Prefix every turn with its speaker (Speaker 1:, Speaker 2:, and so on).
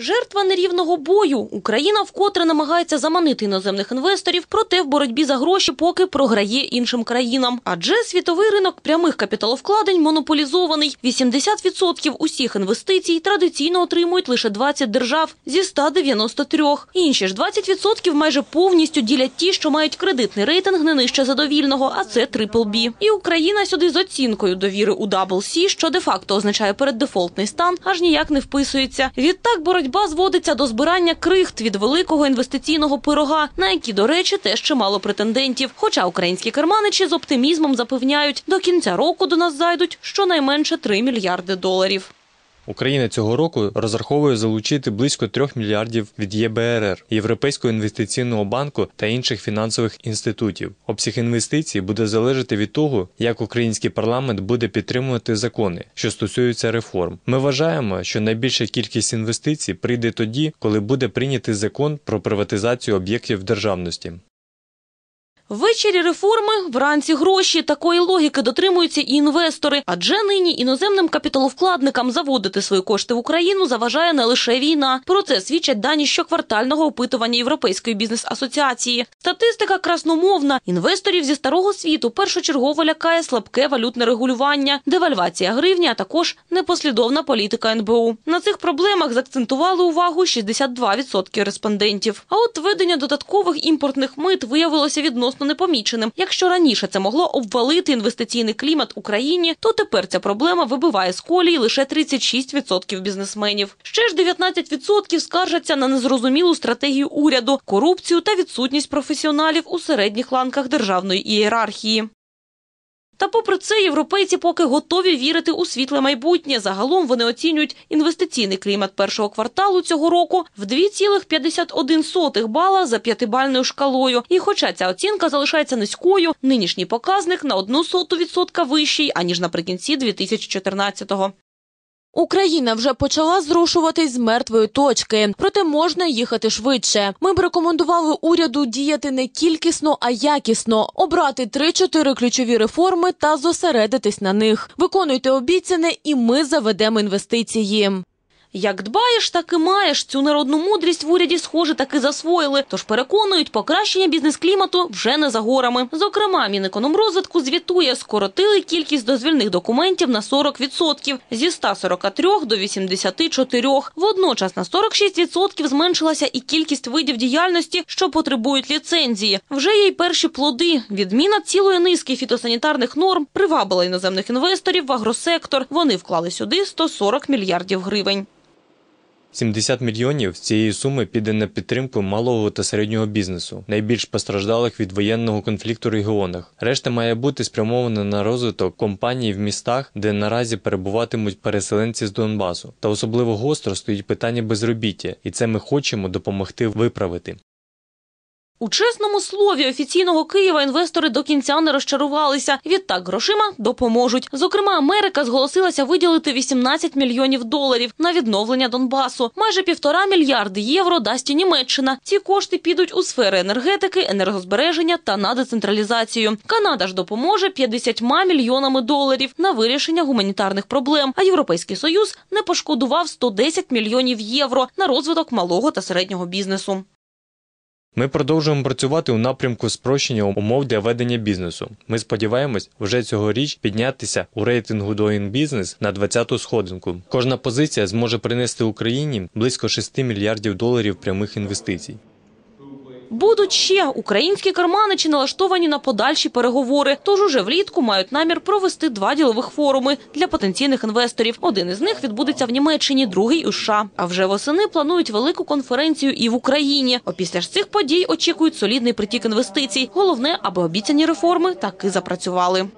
Speaker 1: Жертва нерівного бою. Україна вкотре намагається заманити іноземних інвесторів, проте в боротьбі за гроші поки програє іншим країнам. Адже світовий ринок прямих капіталовкладень монополізований. 80% усіх інвестицій традиційно отримують лише 20 держав зі 193. Інші ж 20% майже повністю ділять ті, що мають кредитний рейтинг не нижче задовільного, а це BBB. І Україна сюди з оцінкою довіри у WC, що де-факто означає переддефолтний стан, аж ніяк не вписується. Відтак боротьба зводиться до збирання крихт від великого інвестиційного пирога, на які, до речі, теж чимало претендентів. Хоча українські керманичі з оптимізмом запевняють, до кінця року до нас зайдуть щонайменше 3 мільярди доларів.
Speaker 2: Україна цього року розраховує залучити близько 3 мільярдів від ЄБРР, Європейського інвестиційного банку та інших фінансових інститутів. Обсяг інвестицій буде залежати від того, як український парламент буде підтримувати закони, що стосуються реформ. Ми вважаємо, що найбільша кількість інвестицій прийде тоді, коли буде прийнятий закон про приватизацію об'єктів державності.
Speaker 1: Ввечері реформи, вранці гроші. Такої логіки дотримуються і інвестори. Адже нині іноземним капіталовкладникам заводити свої кошти в Україну заважає не лише війна. Про це свідчать дані щоквартального опитування Європейської бізнес-асоціації. Статистика красномовна. Інвесторів зі старого світу першочергово лякає слабке валютне регулювання, девальвація гривні, а також непослідовна політика НБУ. На цих проблемах заакцентували увагу 62% респондентів. А от введення додаткових імпортних мит виявилося відносно непоміченим. Якщо раніше це могло обвалити інвестиційний клімат Україні, то тепер ця проблема вибиває з колії лише 36% бізнесменів. Ще ж 19% скаржаться на незрозумілу стратегію уряду, корупцію та відсутність професіоналів у середніх ланках державної ієрархії. Та попри це, європейці поки готові вірити у світле майбутнє. Загалом вони оцінюють інвестиційний клімат першого кварталу цього року в 2,51 бала за п'ятибальною шкалою. І хоча ця оцінка залишається низькою, нинішній показник на одну соту відсотка вищий, аніж наприкінці 2014-го.
Speaker 3: Україна вже почала зрушуватись з мертвої точки, проте можна їхати швидше. Ми б рекомендували уряду діяти не кількісно, а якісно, обрати 3-4 ключові реформи та зосередитись на них. Виконуйте обіцяне, і ми заведемо інвестиції.
Speaker 1: Як дбаєш, так і маєш. Цю народну мудрість в уряді, схоже, таки засвоїли. Тож переконують, покращення бізнес-клімату вже не за горами. Зокрема, Мінекономрозвитку звітує, скоротили кількість дозвільних документів на 40% – зі 143 до 84. Водночас на 46% зменшилася і кількість видів діяльності, що потребують ліцензії. Вже є й перші плоди. Відміна цілої низки фітосанітарних норм привабила іноземних інвесторів в агросектор. Вони вклали сюди 140 мільярдів гривень.
Speaker 2: 70 мільйонів цієї суми піде на підтримку малого та середнього бізнесу, найбільш постраждалих від воєнного конфлікту регіонах. Решта має бути спрямована на розвиток компаній в містах, де наразі перебуватимуть переселенці з Донбасу. Та особливо гостро стоїть питання безробіття, і це ми хочемо допомогти виправити.
Speaker 1: У чесному слові офіційного Києва інвестори до кінця не розчарувалися. Відтак грошима допоможуть. Зокрема, Америка зголосилася виділити 18 мільйонів доларів на відновлення Донбасу. Майже півтора мільярди євро дасть і Німеччина. Ці кошти підуть у сфери енергетики, енергозбереження та на децентралізацію. Канада ж допоможе 50 мільйонами доларів на вирішення гуманітарних проблем. А Європейський союз не пошкодував 110 мільйонів євро на розвиток малого та середнього бізнесу.
Speaker 2: Ми продовжуємо працювати у напрямку спрощення умов для ведення бізнесу. Ми сподіваємось вже цьогоріч піднятися у рейтингу Doing Business на 20-ту сходинку. Кожна позиція зможе принести Україні близько 6 мільярдів доларів прямих інвестицій.
Speaker 1: Будуть ще українські карманичі налаштовані на подальші переговори. Тож уже влітку мають намір провести два ділових форуми для потенційних інвесторів. Один із них відбудеться в Німеччині, другий у США. А вже восени планують велику конференцію і в Україні. Опісля ж цих подій очікують солідний притік інвестицій. Головне, аби обіцяні реформи таки запрацювали.